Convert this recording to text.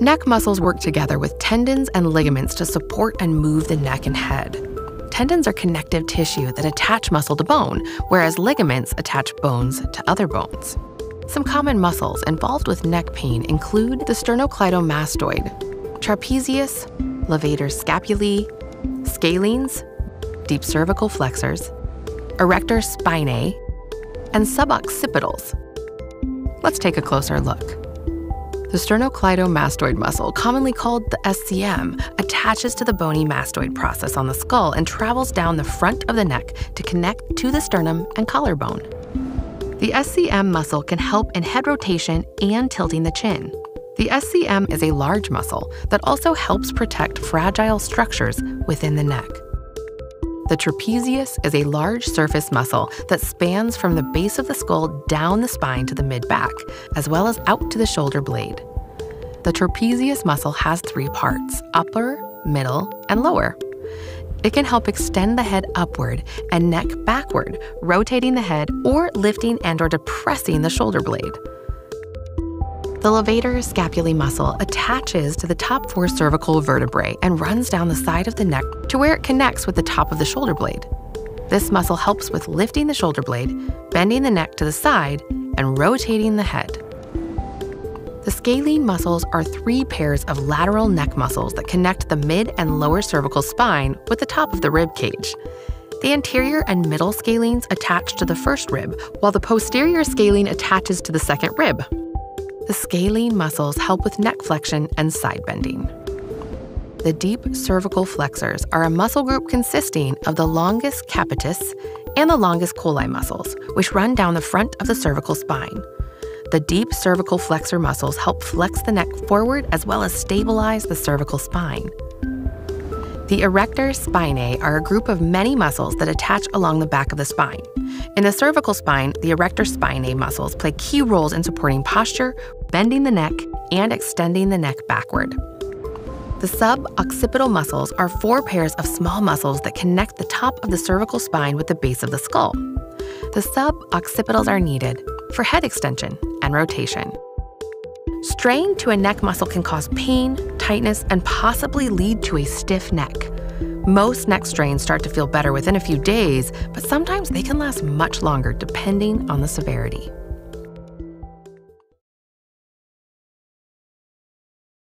Neck muscles work together with tendons and ligaments to support and move the neck and head. Tendons are connective tissue that attach muscle to bone, whereas ligaments attach bones to other bones. Some common muscles involved with neck pain include the sternocleidomastoid, trapezius, levator scapulae, scalenes, deep cervical flexors, erector spinae, and suboccipitals. Let's take a closer look. The sternocleidomastoid muscle, commonly called the SCM, attaches to the bony mastoid process on the skull and travels down the front of the neck to connect to the sternum and collarbone. The SCM muscle can help in head rotation and tilting the chin. The SCM is a large muscle that also helps protect fragile structures within the neck. The trapezius is a large surface muscle that spans from the base of the skull down the spine to the mid back, as well as out to the shoulder blade. The trapezius muscle has three parts upper, middle, and lower. It can help extend the head upward and neck backward, rotating the head or lifting and or depressing the shoulder blade. The levator scapulae muscle attaches to the top four cervical vertebrae and runs down the side of the neck to where it connects with the top of the shoulder blade. This muscle helps with lifting the shoulder blade, bending the neck to the side, and rotating the head. The scalene muscles are three pairs of lateral neck muscles that connect the mid and lower cervical spine with the top of the rib cage. The anterior and middle scalenes attach to the first rib, while the posterior scalene attaches to the second rib. The scalene muscles help with neck flexion and side bending. The deep cervical flexors are a muscle group consisting of the longus capitis and the longus colli muscles, which run down the front of the cervical spine. The deep cervical flexor muscles help flex the neck forward as well as stabilize the cervical spine. The erector spinae are a group of many muscles that attach along the back of the spine. In the cervical spine, the erector spinae muscles play key roles in supporting posture, bending the neck, and extending the neck backward. The suboccipital muscles are four pairs of small muscles that connect the top of the cervical spine with the base of the skull. The suboccipitals are needed for head extension and rotation. Strain to a neck muscle can cause pain, tightness, and possibly lead to a stiff neck. Most neck strains start to feel better within a few days, but sometimes they can last much longer depending on the severity.